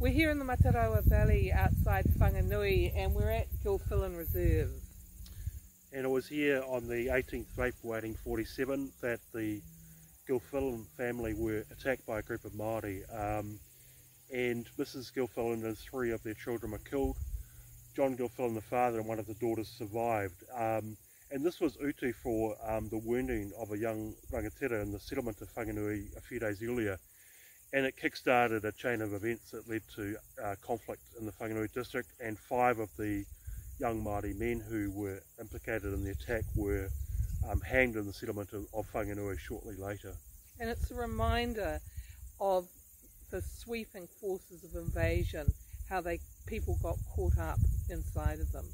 We're here in the Matarawa Valley outside Whanganui and we're at Gilfillan Reserve. And it was here on the 18th of April 1847 that the Gilfillan family were attacked by a group of Māori um, and Mrs Gilfillan and three of their children were killed. John Gilfillan, the father and one of the daughters survived. Um, and this was utu for um, the wounding of a young rangatira in the settlement of Whanganui a few days earlier and it kick-started a chain of events that led to uh, conflict in the Whanganui district and five of the young Māori men who were implicated in the attack were um, hanged in the settlement of, of Whanganui shortly later. And it's a reminder of the sweeping forces of invasion, how they people got caught up inside of them.